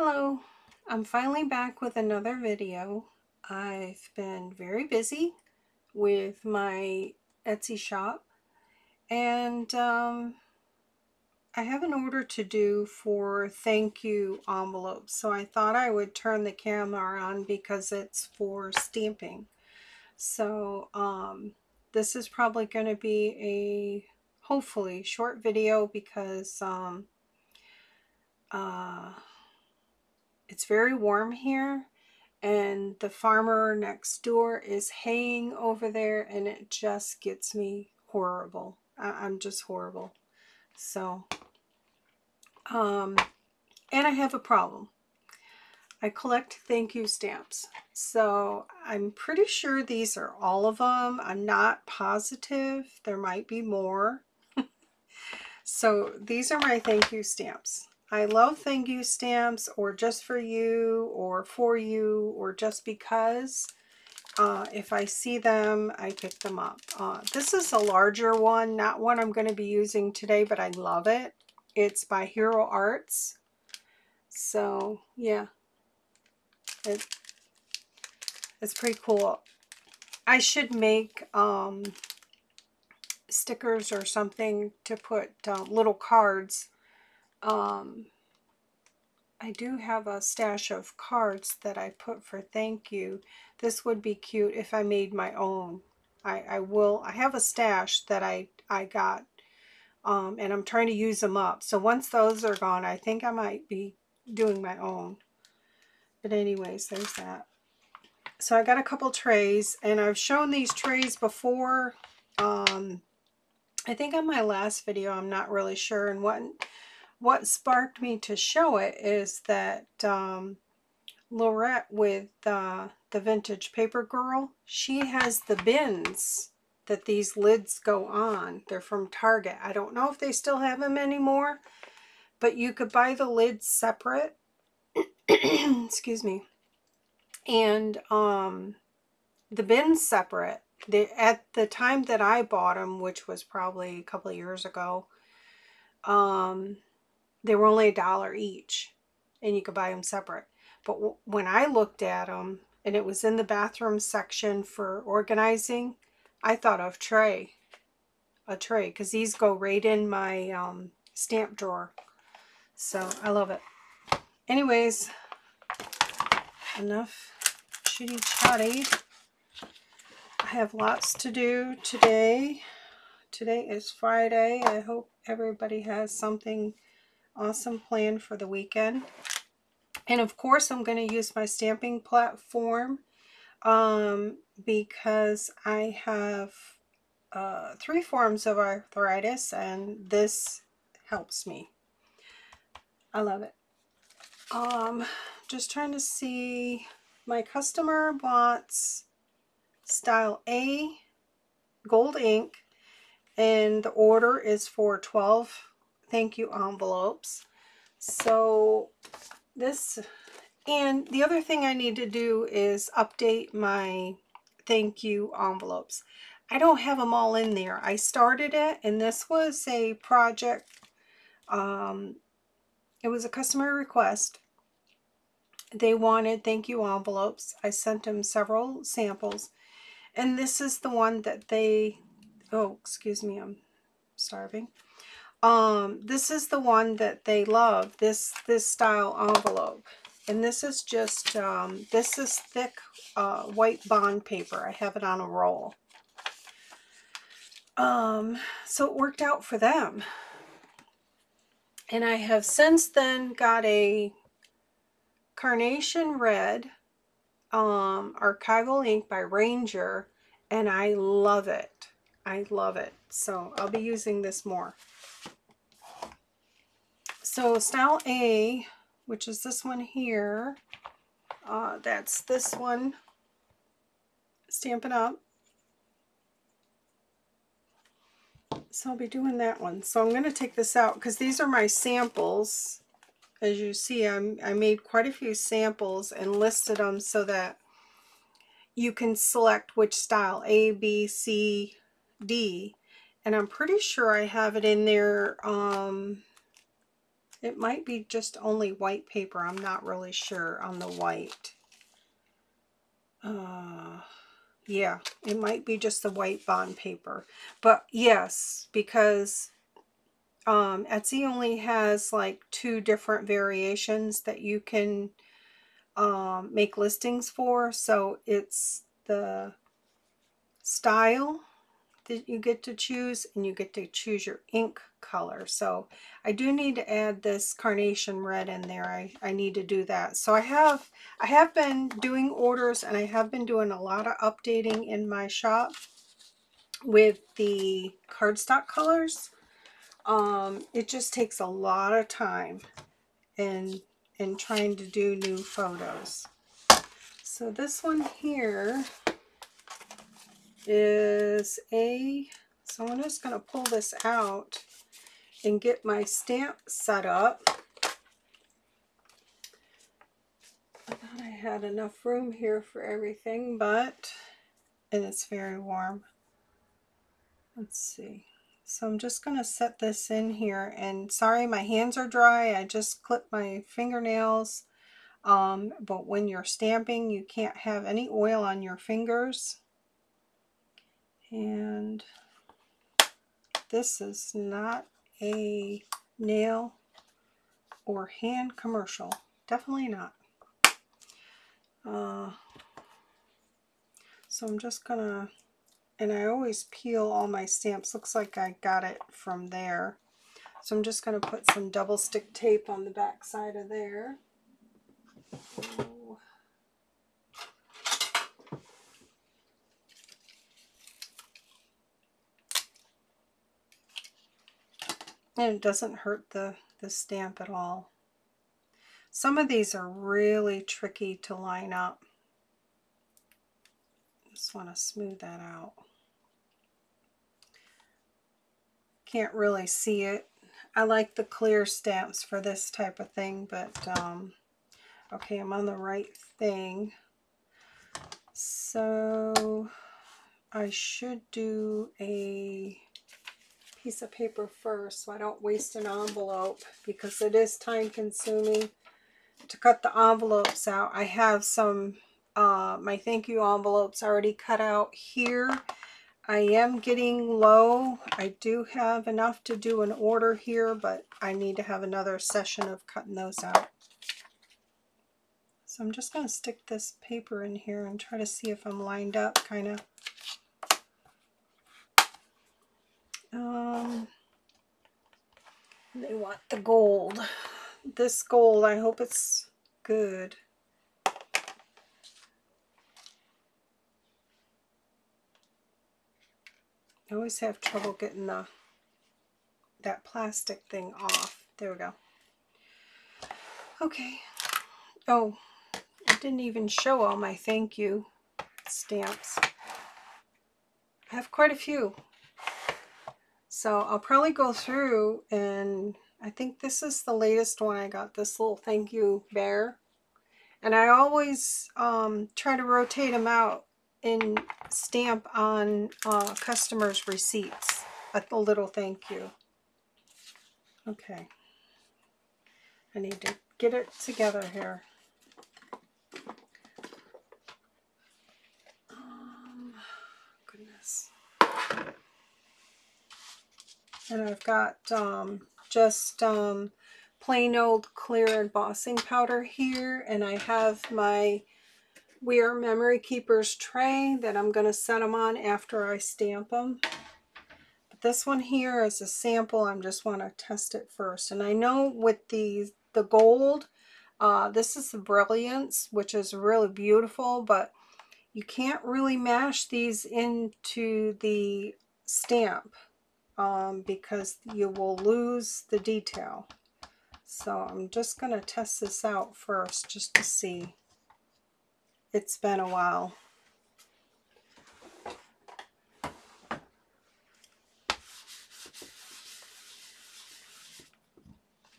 Hello, I'm finally back with another video. I've been very busy with my Etsy shop and um, I have an order to do for thank you envelopes so I thought I would turn the camera on because it's for stamping. So um, this is probably going to be a hopefully short video because um, uh, it's very warm here and the farmer next door is haying over there and it just gets me horrible. I am just horrible. So, um, and I have a problem. I collect thank you stamps. So I'm pretty sure these are all of them. I'm not positive. There might be more. so these are my thank you stamps. I love thank you stamps or just for you or for you or just because. Uh, if I see them, I pick them up. Uh, this is a larger one, not one I'm going to be using today, but I love it. It's by Hero Arts. So, yeah. It, it's pretty cool. I should make um, stickers or something to put uh, little cards um, I do have a stash of cards that I put for thank you. This would be cute if I made my own. I, I will, I have a stash that I, I got um, and I'm trying to use them up. So once those are gone, I think I might be doing my own. But anyways, there's that. So I got a couple trays and I've shown these trays before. Um, I think on my last video, I'm not really sure. And what what sparked me to show it is that um, Laurette with uh, the Vintage Paper Girl, she has the bins that these lids go on. They're from Target. I don't know if they still have them anymore, but you could buy the lids separate. Excuse me. And um, the bins separate. They, at the time that I bought them, which was probably a couple of years ago, um, they were only a dollar each and you could buy them separate. But when I looked at them and it was in the bathroom section for organizing, I thought of tray, a tray, because these go right in my um, stamp drawer. So I love it. Anyways, enough chitty chatty. I have lots to do today. Today is Friday. I hope everybody has something awesome plan for the weekend. And of course, I'm going to use my stamping platform um, because I have uh, three forms of arthritis and this helps me. I love it. Um, just trying to see, my customer wants style A gold ink and the order is for 12 thank you envelopes. So this, and the other thing I need to do is update my thank you envelopes. I don't have them all in there. I started it and this was a project, um, it was a customer request. They wanted thank you envelopes. I sent them several samples and this is the one that they, oh, excuse me, I'm starving. Um, this is the one that they love, this, this style envelope. And this is just, um, this is thick uh, white bond paper. I have it on a roll. Um, so it worked out for them. And I have since then got a Carnation Red um, archival ink by Ranger, and I love it. I love it. So I'll be using this more. So style A, which is this one here, uh, that's this one, Stampin' Up. So I'll be doing that one. So I'm going to take this out because these are my samples. As you see, I'm, I made quite a few samples and listed them so that you can select which style, A, B, C, D. And I'm pretty sure I have it in there. Um, It might be just only white paper. I'm not really sure on the white. Uh, yeah, it might be just the white bond paper. But yes, because um, Etsy only has like two different variations that you can um, make listings for. So it's the style that you get to choose and you get to choose your ink color. So I do need to add this carnation red in there. I, I need to do that. So I have I have been doing orders and I have been doing a lot of updating in my shop with the cardstock colors. Um, it just takes a lot of time in, in trying to do new photos. So this one here is a, so I'm just going to pull this out and get my stamp set up. I thought I had enough room here for everything, but, and it's very warm. Let's see. So I'm just going to set this in here and sorry my hands are dry. I just clipped my fingernails. Um, but when you're stamping you can't have any oil on your fingers. And this is not a nail or hand commercial. Definitely not. Uh, so I'm just going to and I always peel all my stamps. Looks like I got it from there. So I'm just going to put some double stick tape on the back side of there. And it doesn't hurt the, the stamp at all. Some of these are really tricky to line up. Just want to smooth that out. Can't really see it. I like the clear stamps for this type of thing, but um, okay, I'm on the right thing. So I should do a piece of paper first so I don't waste an envelope because it is time consuming to cut the envelopes out. I have some, uh, my thank you envelopes already cut out here I am getting low. I do have enough to do an order here, but I need to have another session of cutting those out. So I'm just going to stick this paper in here and try to see if I'm lined up, kind of. Um, they want the gold. This gold, I hope it's good. I always have trouble getting the that plastic thing off. There we go. Okay. Oh, I didn't even show all my thank you stamps. I have quite a few. So I'll probably go through and I think this is the latest one I got, this little thank you bear. And I always um, try to rotate them out and stamp on uh, customers' receipts a little thank you. Okay. I need to get it together here. Um, goodness. And I've got um, just um, plain old clear embossing powder here. And I have my We R Memory Keepers tray that I'm going to set them on after I stamp them. But this one here is a sample. I just want to test it first. And I know with the, the gold, uh, this is the Brilliance, which is really beautiful, but you can't really mash these into the stamp um, because you will lose the detail. So I'm just going to test this out first just to see it's been a while.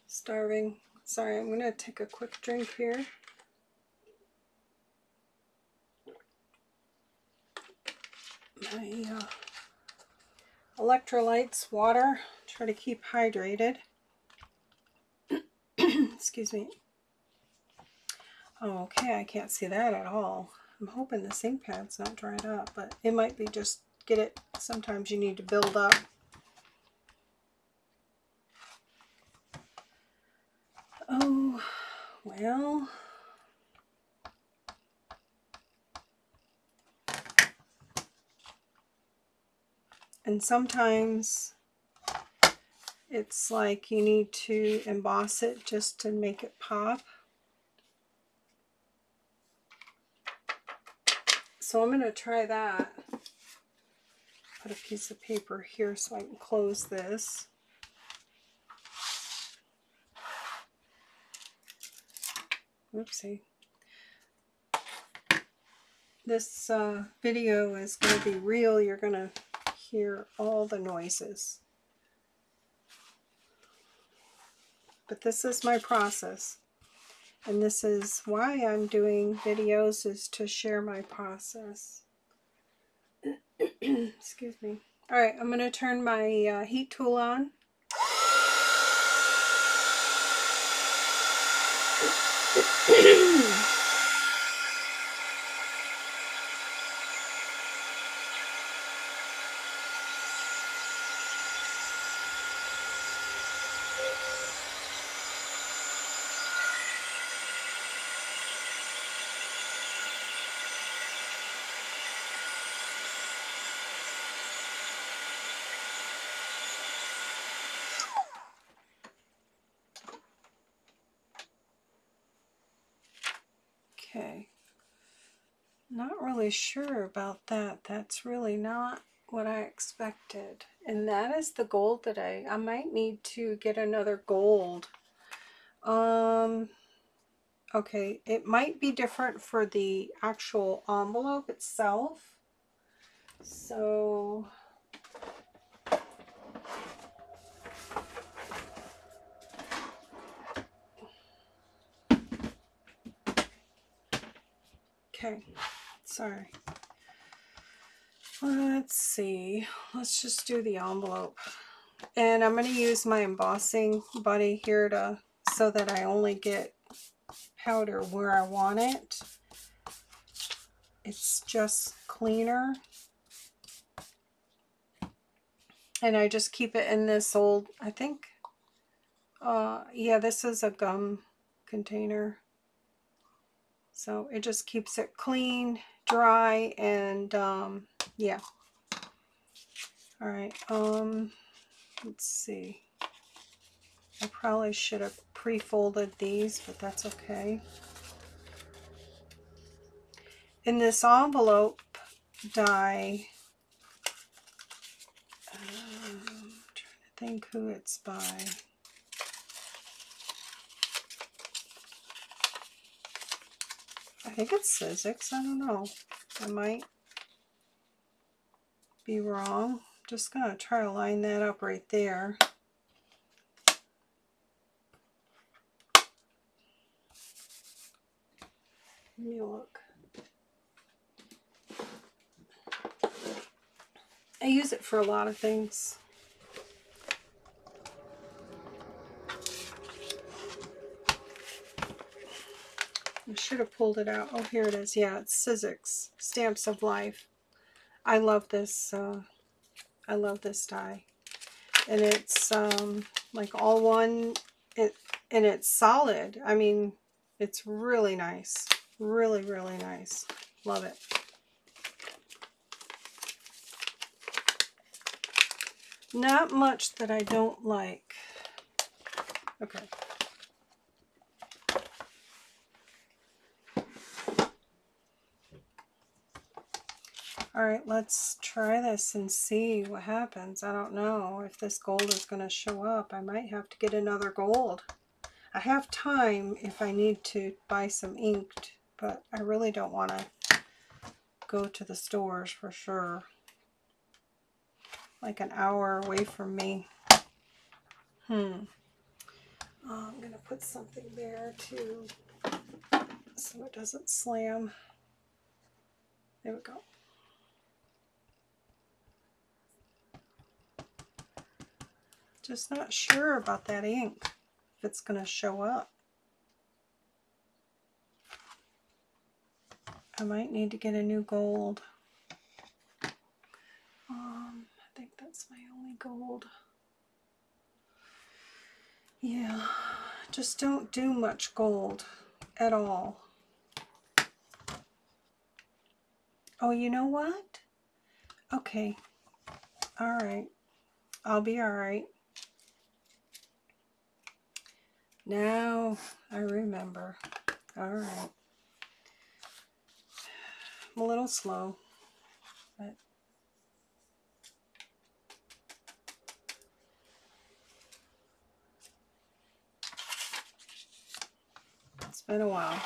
Starving. Sorry, I'm going to take a quick drink here. My uh, electrolytes, water, try to keep hydrated. Excuse me. Oh, okay, I can't see that at all. I'm hoping the sink pad's not dried up, but it might be just get it. Sometimes you need to build up. Oh, well. And sometimes it's like you need to emboss it just to make it pop. So I'm going to try that. Put a piece of paper here so I can close this. Oopsie. This uh, video is going to be real. You're going to hear all the noises. But this is my process. And this is why I'm doing videos is to share my process. Excuse me. All right, I'm going to turn my uh, heat tool on. Okay. Not really sure about that. That's really not what I expected. And that is the gold that I, I might need to get another gold. Um, okay, it might be different for the actual envelope itself. So Okay, sorry. Let's see. Let's just do the envelope. And I'm going to use my embossing buddy here to so that I only get powder where I want it. It's just cleaner. And I just keep it in this old, I think, uh, yeah, this is a gum container. So it just keeps it clean, dry, and um, yeah. All right, um, let's see. I probably should have pre-folded these, but that's okay. In this envelope die, um, I'm trying to think who it's by. I think it's Sizzix. I don't know. I might be wrong. Just going to try to line that up right there. Let me look. I use it for a lot of things. I should have pulled it out. Oh, here it is. Yeah, it's Sizzix Stamps of Life. I love this. Uh, I love this die. And it's um, like all one, it and it's solid. I mean, it's really nice. Really, really nice. Love it. Not much that I don't like. Okay. All right, let's try this and see what happens. I don't know if this gold is going to show up. I might have to get another gold. I have time if I need to buy some inked, but I really don't want to go to the stores for sure. Like an hour away from me. Hmm. Oh, I'm going to put something there too so it doesn't slam. There we go. Just not sure about that ink, if it's going to show up. I might need to get a new gold. Um, I think that's my only gold. Yeah, just don't do much gold at all. Oh, you know what? Okay. All right. I'll be all right. Now I remember. All right. I'm a little slow, but it's been a while.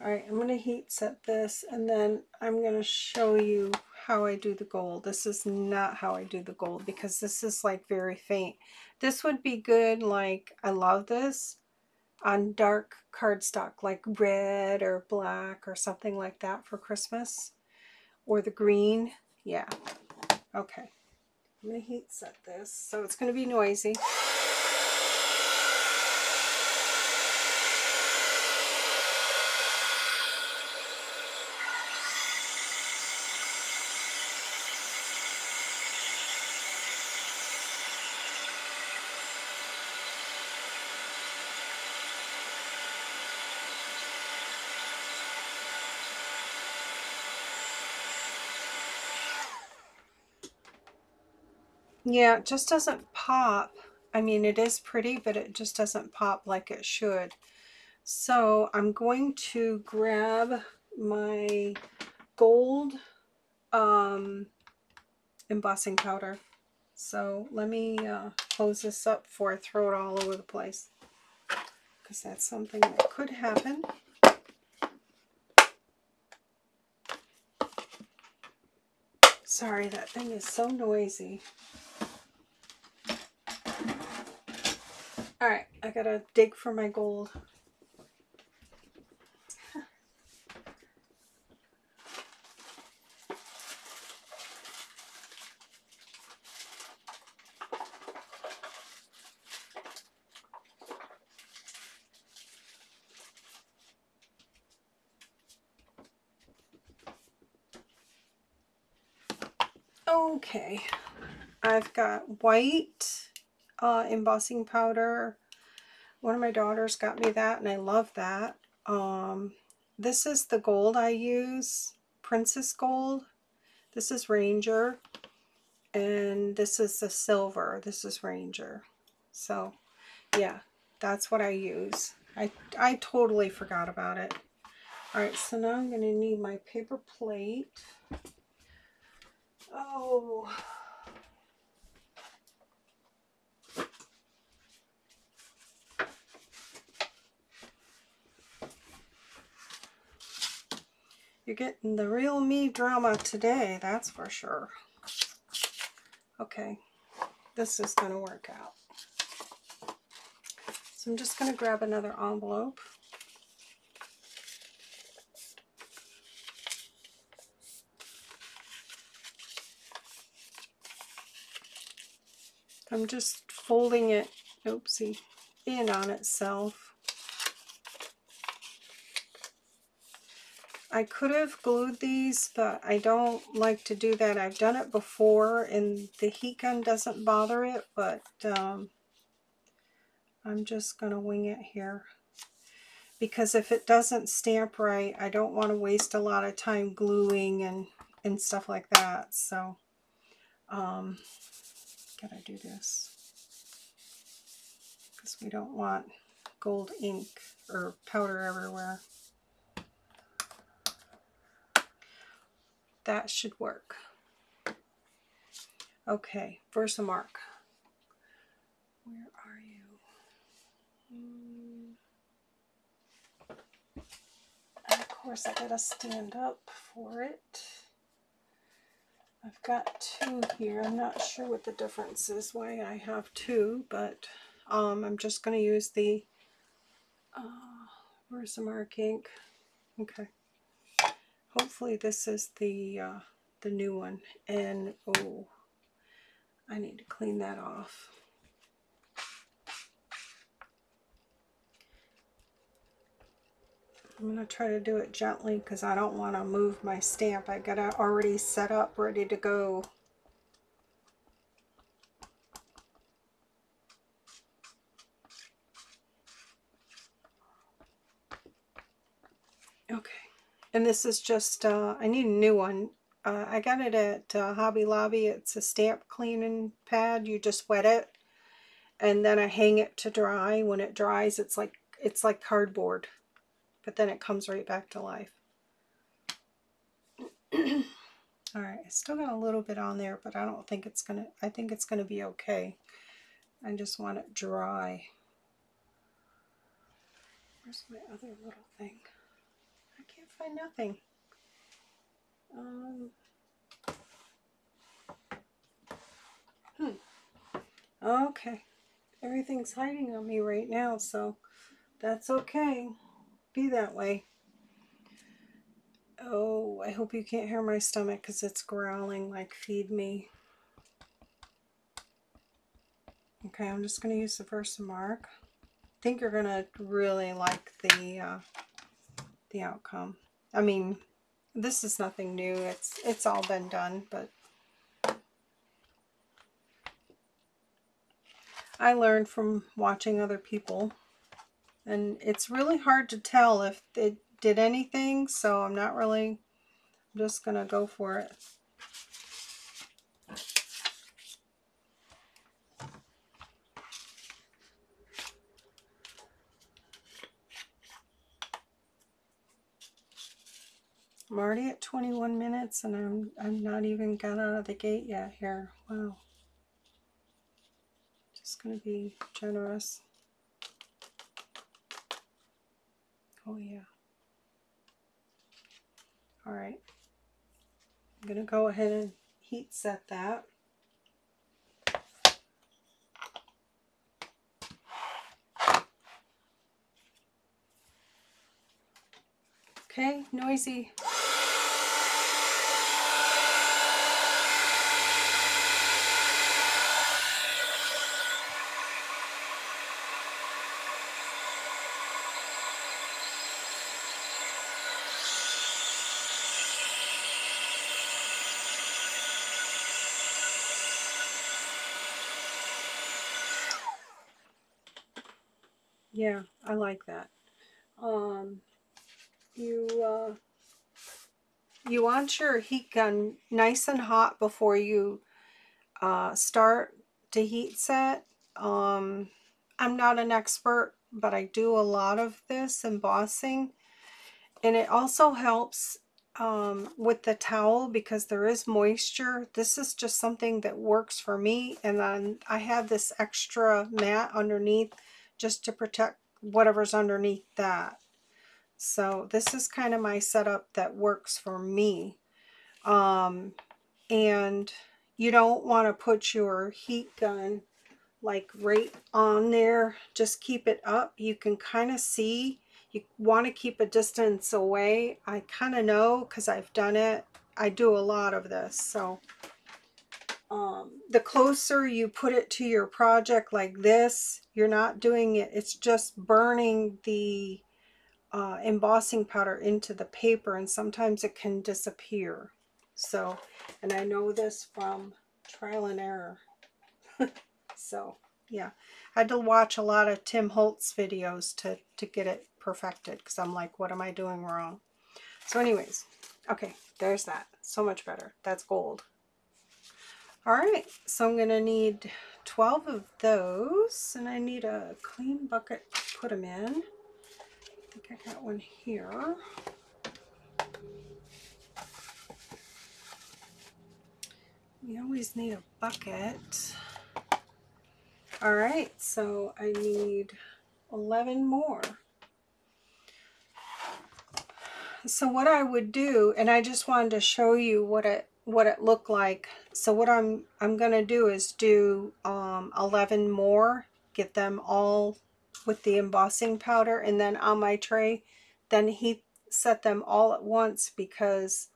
All right, I'm going to heat set this and then I'm going to show you how I do the gold. This is not how I do the gold because this is like very faint. This would be good like, I love this, on dark cardstock like red or black or something like that for Christmas. Or the green. Yeah. Okay. I'm going to heat set this. So it's going to be noisy. Yeah, it just doesn't pop. I mean, it is pretty, but it just doesn't pop like it should. So I'm going to grab my gold um, embossing powder. So let me uh, close this up before I throw it all over the place. Because that's something that could happen. Sorry, that thing is so noisy. Alright, I gotta dig for my gold. Okay, I've got white uh, embossing powder. One of my daughters got me that and I love that. Um, this is the gold I use, Princess Gold. This is Ranger. And this is the silver. This is Ranger. So, yeah, that's what I use. I, I totally forgot about it. Alright, so now I'm going to need my paper plate. Oh, You're getting the real me drama today, that's for sure. Okay, this is going to work out. So I'm just going to grab another envelope. I'm just folding it, oopsie, in on itself. I could have glued these, but I don't like to do that. I've done it before, and the heat gun doesn't bother it, but um, I'm just going to wing it here. Because if it doesn't stamp right, I don't want to waste a lot of time gluing and, and stuff like that. So, um, gotta do this. Because we don't want gold ink or powder everywhere. That should work. Okay, Versamark. Where are you? Mm. And of course, I gotta stand up for it. I've got two here. I'm not sure what the difference is why I have two, but um, I'm just going to use the uh, Versamark ink. Okay hopefully this is the uh, the new one and oh I need to clean that off I'm going to try to do it gently because I don't want to move my stamp. I got it already set up, ready to go. Okay, and this is just, uh, I need a new one. Uh, I got it at uh, Hobby Lobby. It's a stamp cleaning pad. You just wet it and then I hang it to dry. When it dries, it's like it's like cardboard, but then it comes right back to life. All right, I still got a little bit on there, but I don't think it's gonna, I think it's gonna be okay. I just want it dry. Where's my other little thing? Find nothing. Um, hmm. Okay. Everything's hiding on me right now, so that's okay. Be that way. Oh, I hope you can't hear my stomach because it's growling like feed me. Okay, I'm just going to use the Versamark. I think you're going to really like the uh, the outcome. I mean, this is nothing new. It's it's all been done, but I learned from watching other people. And it's really hard to tell if it did anything, so I'm not really, I'm just going to go for it. I'm already at 21 minutes and I'm I'm not even got out of the gate yet here. Wow Just going to be generous. Oh yeah. All right. I'm going to go ahead and heat set that. Okay, noisy. Yeah, I like that. Um, you uh, you want your heat gun nice and hot before you uh, start to heat set. Um, I'm not an expert, but I do a lot of this embossing. And it also helps um, with the towel because there is moisture. This is just something that works for me. And then I have this extra mat underneath just to protect whatever's underneath that. So this is kind of my setup that works for me. Um, and you don't want to put your heat gun like right on there. Just keep it up. You can kind of see. You want to keep a distance away. I kind of know because I've done it. I do a lot of this. So um, the closer you put it to your project like this, you're not doing it, it's just burning the uh, embossing powder into the paper and sometimes it can disappear. So, and I know this from trial and error. so, yeah. I had to watch a lot of Tim Holtz videos to, to get it perfected because I'm like, what am I doing wrong? So anyways, okay, there's that. So much better. That's gold. All right, so I'm going to need 12 of those, and I need a clean bucket to put them in. I think I got one here. We always need a bucket. All right, so I need 11 more. So what I would do, and I just wanted to show you what it what it looked like. So what I'm I'm going to do is do um, 11 more, get them all with the embossing powder and then on my tray, then heat set them all at once because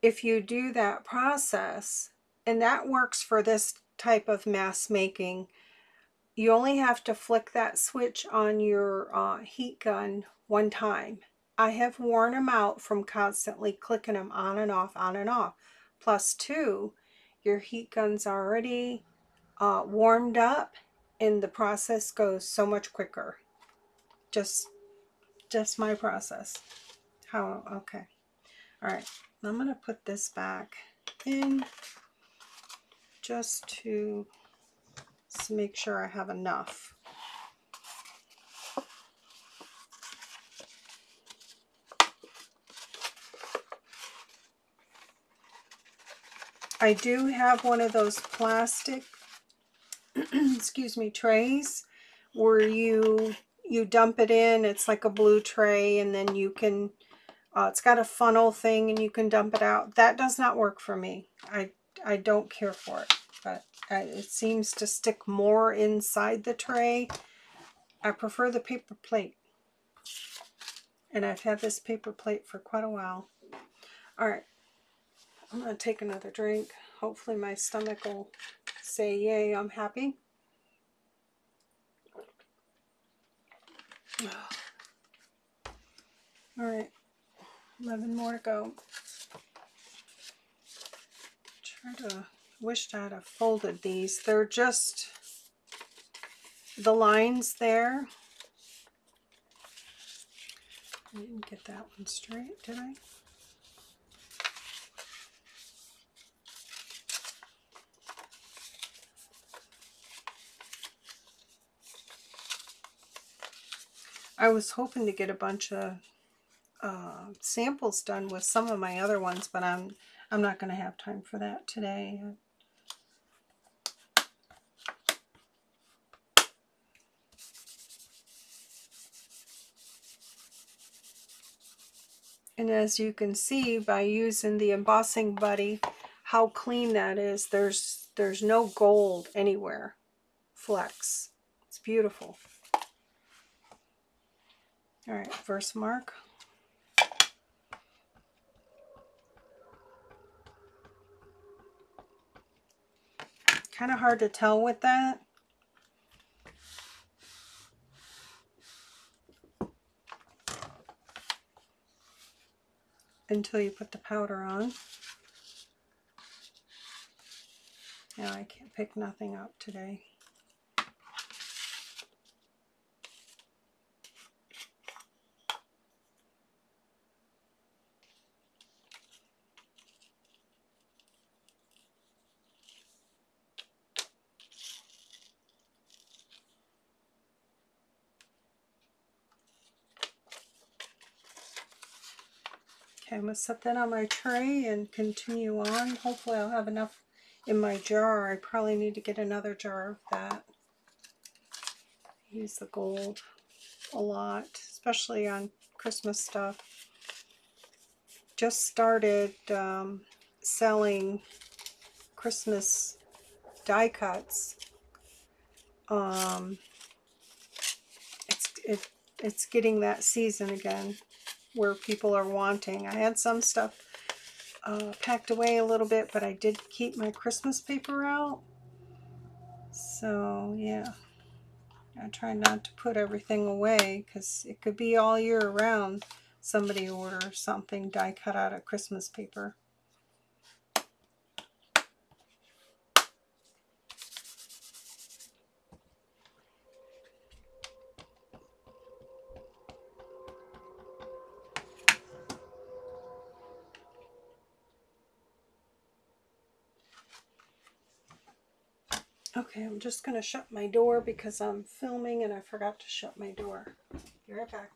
if you do that process, and that works for this type of mass making, you only have to flick that switch on your uh, heat gun one time. I have worn them out from constantly clicking them on and off, on and off. Plus two, your heat gun's already uh, warmed up and the process goes so much quicker. Just, just my process. How, okay. All right, I'm going to put this back in just to, to make sure I have enough. I do have one of those plastic, excuse me, trays where you you dump it in. It's like a blue tray and then you can, uh, it's got a funnel thing and you can dump it out. That does not work for me. I, I don't care for it, but I, it seems to stick more inside the tray. I prefer the paper plate. And I've had this paper plate for quite a while. All right, I'm going to take another drink. Hopefully my stomach will say, yay, I'm happy. All right, 11 more to go. Try to, wished I'd have folded these. They're just the lines there. I didn't get that one straight, did I? I was hoping to get a bunch of uh, samples done with some of my other ones, but I'm I'm not going to have time for that today. And as you can see by using the embossing buddy, how clean that is. There's there's no gold anywhere. Flex. It's beautiful. All right, Versamark. Kind of hard to tell with that. Until you put the powder on. Yeah, I can't pick nothing up today. I'm going to set that on my tray and continue on. Hopefully I'll have enough in my jar. I probably need to get another jar of that. Use the gold a lot, especially on Christmas stuff. Just started um, selling Christmas die cuts. Um, it's it, it's getting that season again where people are wanting. I had some stuff uh, packed away a little bit, but I did keep my Christmas paper out. So, yeah. I try not to put everything away because it could be all year around somebody orders something die cut out of Christmas paper. Okay, I'm just going to shut my door because I'm filming and I forgot to shut my door. Be right back.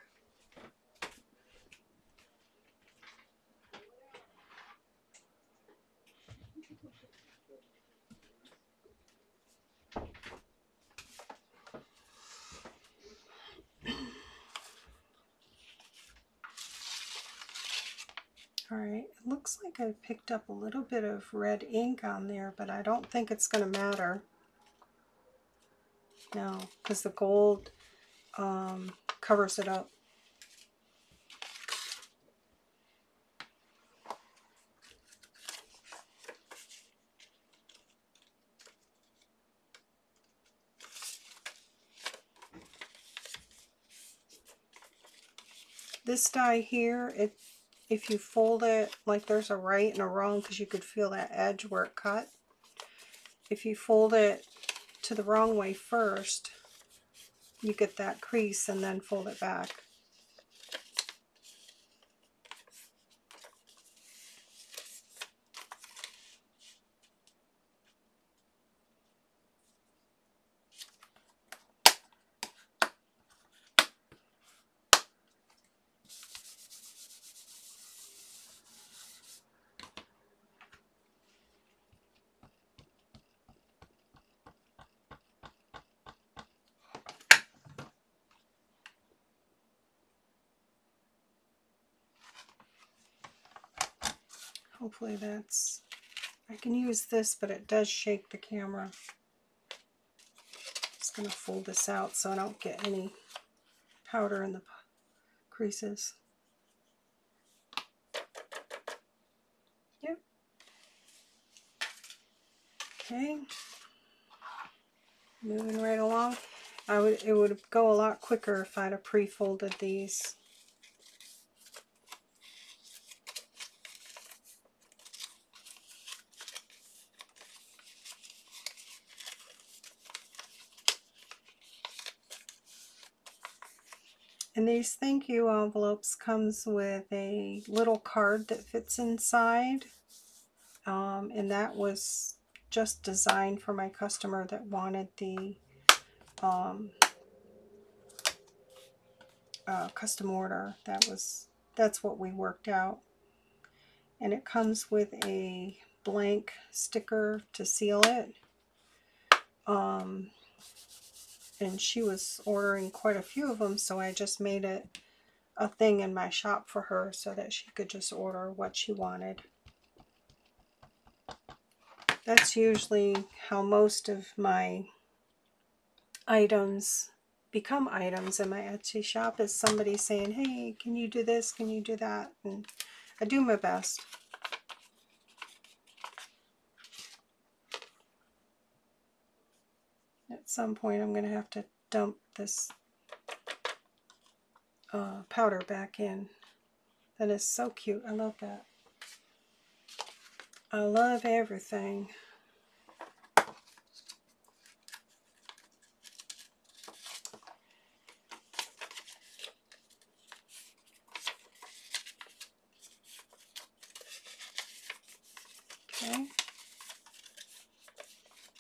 Alright, it looks like I picked up a little bit of red ink on there, but I don't think it's going to matter now because the gold um, covers it up. This die here, it, if you fold it like there's a right and a wrong because you could feel that edge where it cut. If you fold it to the wrong way first, you get that crease and then fold it back. Hopefully that's, I can use this, but it does shake the camera. Just going to fold this out so I don't get any powder in the creases. Yep. Okay. Moving right along. I would it would go a lot quicker if I'd have pre-folded these. These thank you envelopes comes with a little card that fits inside. Um, and that was just designed for my customer that wanted the um, uh, custom order. That was that's what we worked out. And it comes with a blank sticker to seal it. Um, and she was ordering quite a few of them so I just made it a thing in my shop for her so that she could just order what she wanted. That's usually how most of my items become items in my Etsy shop is somebody saying, hey, can you do this? Can you do that? And I do my best. At some point I'm going to have to dump this uh, powder back in. That is so cute. I love that. I love everything.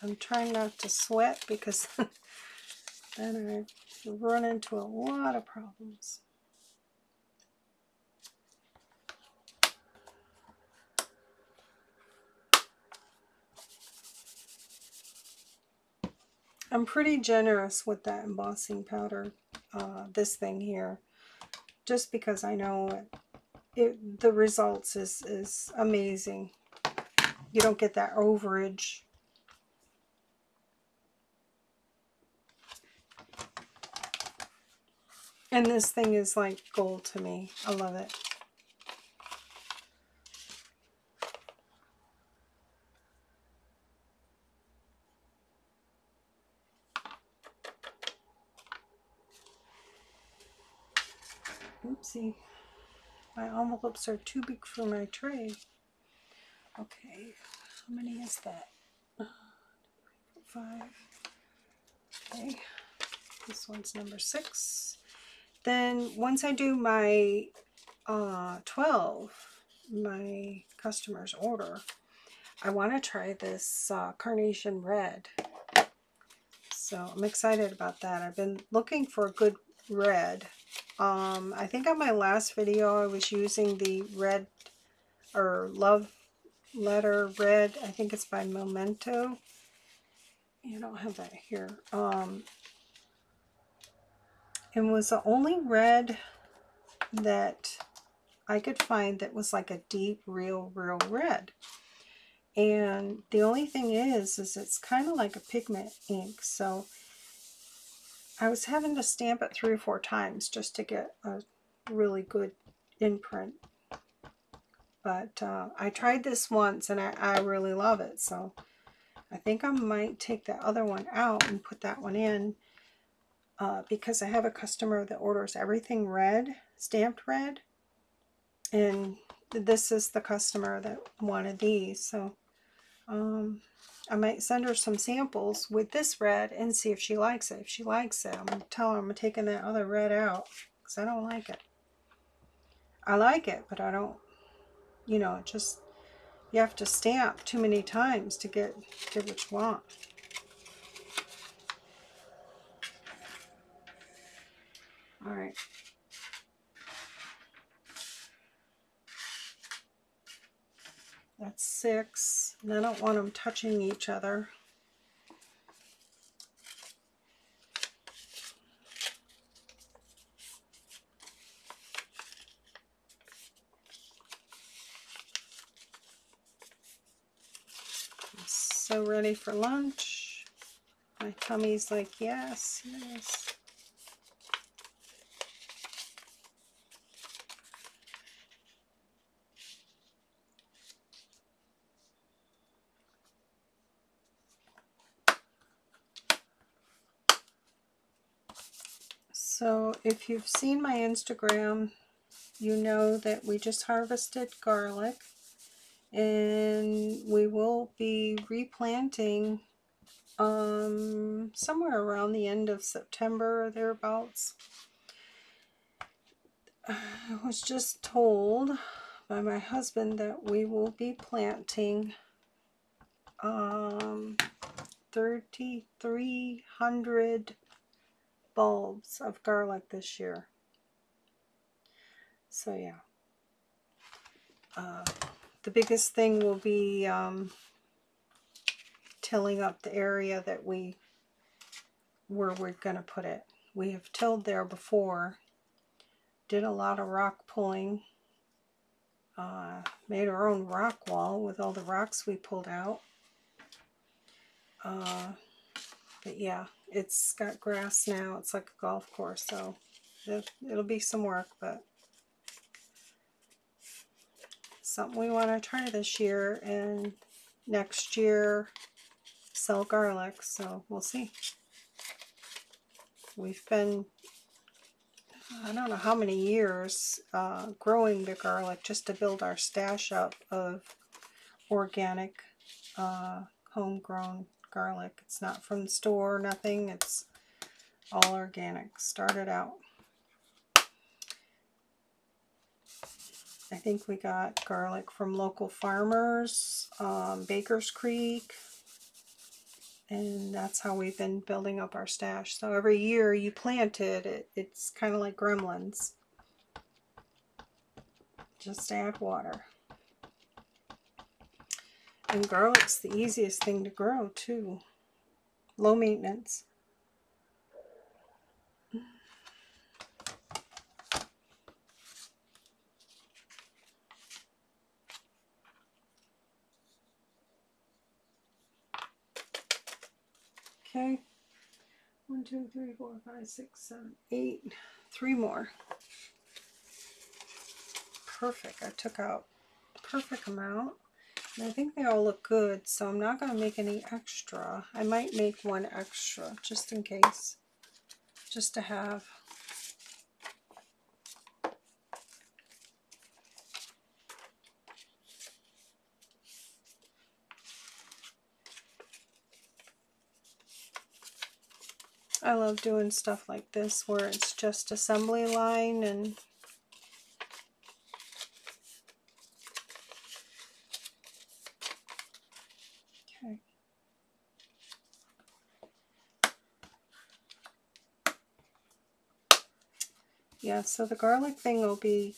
I'm trying not to sweat because then I run into a lot of problems. I'm pretty generous with that embossing powder, uh, this thing here, just because I know it, it, the results is, is amazing. You don't get that overage And this thing is like gold to me. I love it. Oopsie. My envelopes are too big for my tray. Okay, how many is that? Five. Okay, this one's number six. Then once I do my uh, 12, my customer's order, I want to try this uh, Carnation Red. So I'm excited about that. I've been looking for a good red. Um, I think on my last video I was using the red or love letter red. I think it's by Memento. You don't have that here. Um, and was the only red that I could find that was like a deep, real, real red. And the only thing is, is it's kind of like a pigment ink. So I was having to stamp it three or four times just to get a really good imprint. But uh, I tried this once and I, I really love it. So I think I might take the other one out and put that one in uh, because I have a customer that orders everything red, stamped red. And this is the customer that wanted these. So um, I might send her some samples with this red and see if she likes it. If she likes it, I'm going to tell her I'm taking that other red out because I don't like it. I like it, but I don't, you know, just, you have to stamp too many times to get, get what you want. All right. That's six. And I don't want them touching each other. I'm so ready for lunch. My tummy's like, yes, yes. So if you've seen my Instagram, you know that we just harvested garlic and we will be replanting um, somewhere around the end of September or thereabouts. I was just told by my husband that we will be planting um, 3,300 bulbs of garlic this year. So yeah. Uh, the biggest thing will be um, tilling up the area that we where we're going to put it. We have tilled there before, did a lot of rock pulling, uh, made our own rock wall with all the rocks we pulled out. Uh, but yeah, it's got grass now. It's like a golf course, so it, it'll be some work, but something we want to try this year and next year sell garlic, so we'll see. We've been, I don't know how many years uh, growing the garlic just to build our stash up of organic uh, homegrown garlic. It's not from the store, nothing. It's all organic. Started out. I think we got garlic from local farmers, um, Baker's Creek, and that's how we've been building up our stash. So every year you plant it, it it's kind of like gremlins. Just add water. And garlic's the easiest thing to grow too. Low maintenance. Okay. One, two, three, four, five, six, seven, eight. Three more. Perfect. I took out perfect amount. I think they all look good, so I'm not going to make any extra. I might make one extra, just in case. Just to have. I love doing stuff like this where it's just assembly line and yeah, so the garlic thing will be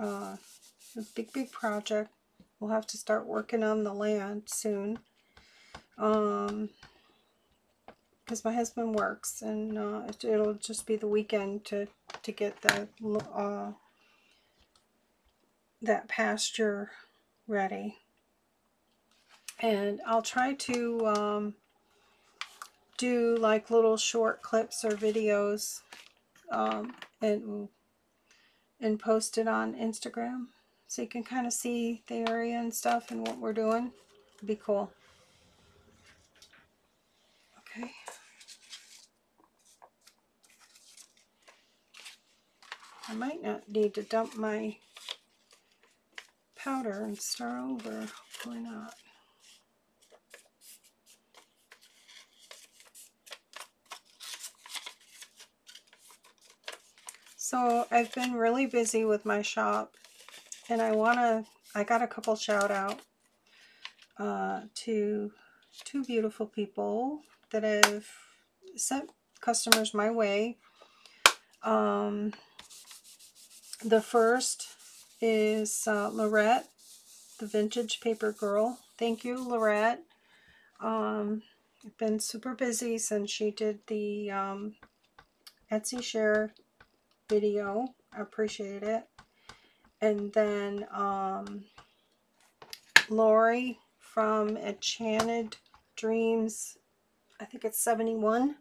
uh, a big, big project. We'll have to start working on the land soon. Um, because my husband works and uh, it'll just be the weekend to to get the uh, that pasture ready and I'll try to um, do like little short clips or videos um, and and post it on Instagram so you can kind of see the area and stuff and what we're doing. It'd be cool. Okay. I might not need to dump my powder and start over. Hopefully not. So I've been really busy with my shop and I want to, I got a couple shout out uh, to two beautiful people that have sent customers my way. Um, the first is uh, Laurette, the Vintage Paper Girl. Thank you, Laurette. Um, I've been super busy since she did the um, Etsy share video. I appreciate it. And then um, Lorie from Enchanted Dreams, I think it's 71.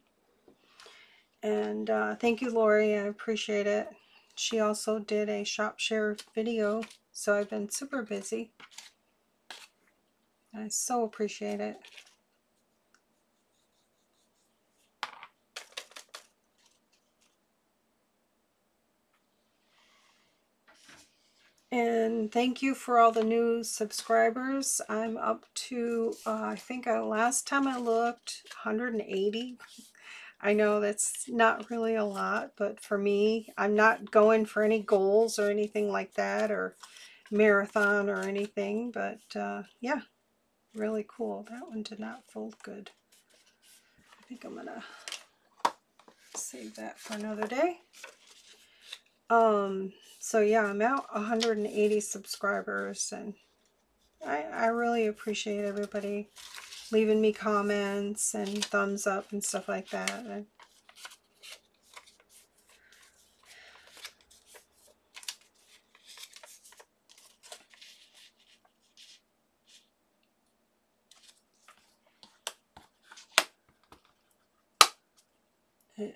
And uh, thank you, Lorie. I appreciate it. She also did a shop share video, so I've been super busy. I so appreciate it. And thank you for all the new subscribers. I'm up to, uh, I think I, last time I looked, 180. I know that's not really a lot, but for me, I'm not going for any goals or anything like that or marathon or anything, but uh, yeah, really cool. That one did not fold good. I think I'm going to save that for another day. Um, so yeah, I'm at 180 subscribers and I, I really appreciate everybody leaving me comments and thumbs up and stuff like that. it,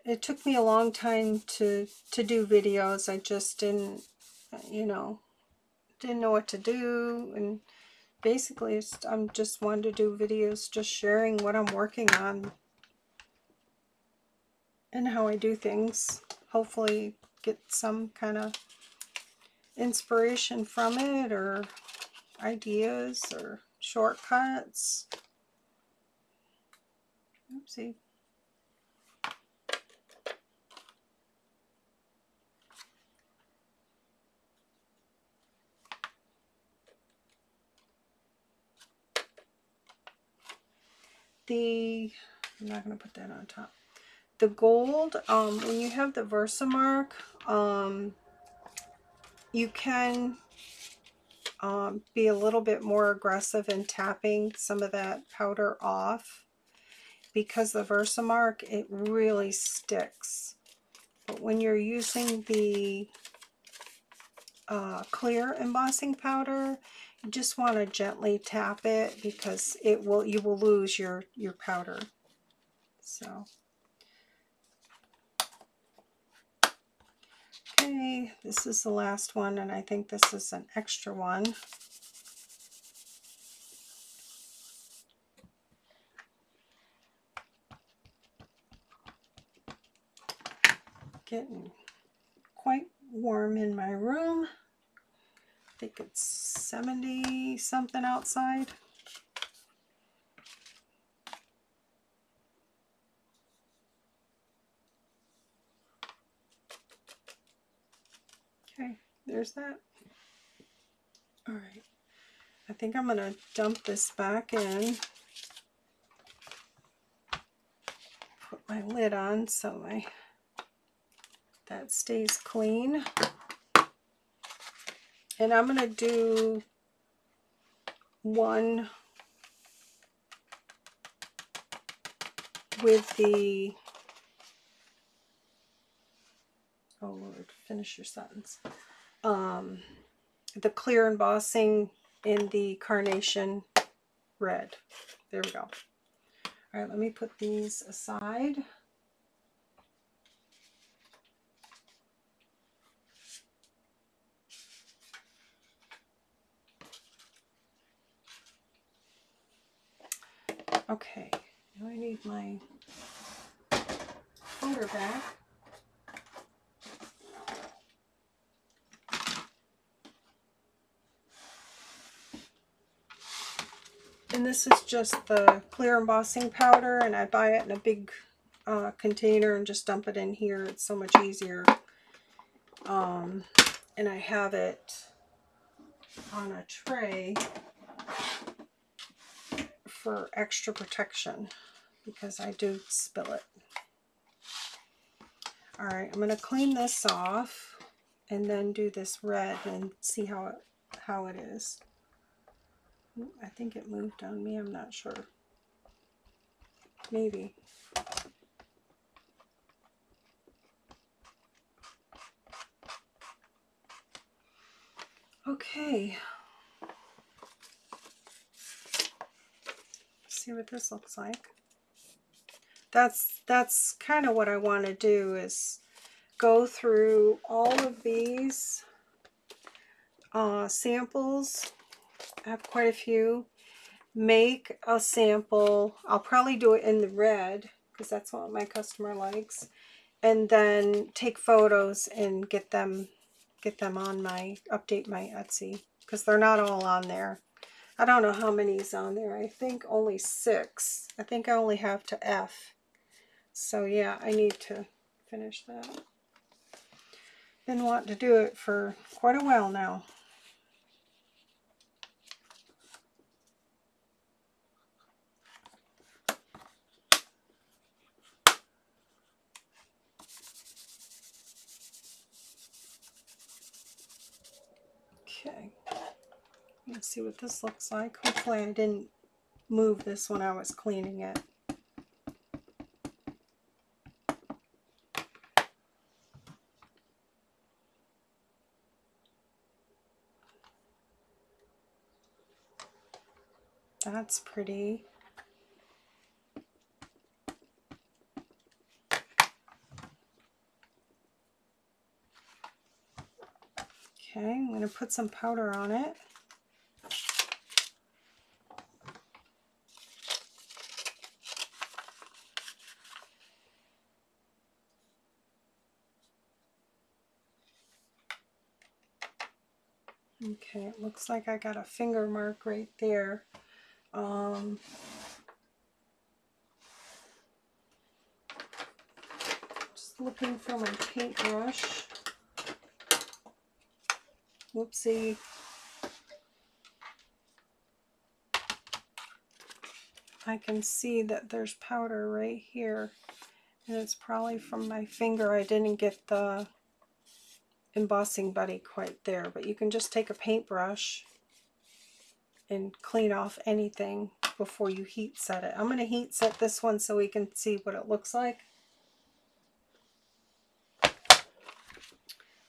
it took me a long time to to do videos. I just didn't, you know, didn't know what to do, and basically, I'm just wanting to do videos, just sharing what I'm working on and how I do things. Hopefully, get some kind of inspiration from it, or ideas, or shortcuts. Oopsie. The, I'm not going to put that on top. The gold, um, when you have the Versamark, um, you can um, be a little bit more aggressive in tapping some of that powder off because the Versamark, it really sticks. But when you're using the uh, clear embossing powder, just want to gently tap it because it will you will lose your your powder. So. Okay this is the last one and I think this is an extra one. Getting quite warm in my room think it's 70 something outside. Okay, there's that. All right, I think I'm going to dump this back in. Put my lid on so my that stays clean. And I'm going to do one with the, oh Lord, finish your sentence, um, the clear embossing in the carnation red. There we go. All right, let me put these aside. Okay, now I need my finger back. And this is just the clear embossing powder, and I buy it in a big uh, container and just dump it in here. It's so much easier. Um, and I have it on a tray for extra protection because I do spill it. All right, I'm going to clean this off and then do this red and see how it how it is. I think it moved on me, I'm not sure. Maybe. Okay. See what this looks like. That's that's kind of what I want to do is go through all of these uh, samples. I have quite a few. Make a sample. I'll probably do it in the red because that's what my customer likes. And then take photos and get them get them on my, update my Etsy because they're not all on there. I don't know how many is on there. I think only six. I think I only have to F. So yeah, I need to finish that. Been wanting to do it for quite a while now. Okay, let's see what this looks like. Hopefully I didn't move this when I was cleaning it. That's pretty. Okay, I'm going to put some powder on it. Okay, it looks like I got a finger mark right there. Um, just looking for my paintbrush. Whoopsie. I can see that there's powder right here. And it's probably from my finger. I didn't get the embossing buddy quite there. But you can just take a paintbrush and clean off anything before you heat set it. I'm going to heat set this one so we can see what it looks like.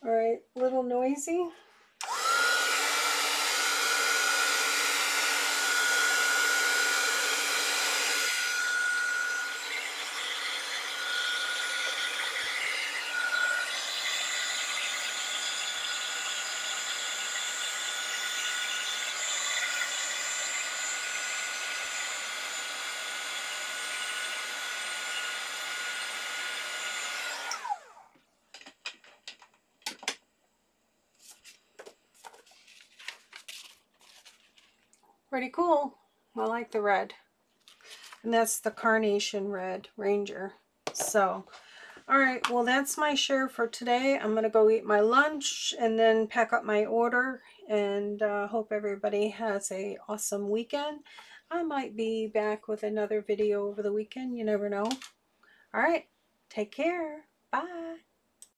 Alright, little noisy. Pretty cool. I like the red. And that's the Carnation Red Ranger. So, alright, well that's my share for today. I'm going to go eat my lunch and then pack up my order. And uh, hope everybody has a awesome weekend. I might be back with another video over the weekend. You never know. Alright, take care. Bye.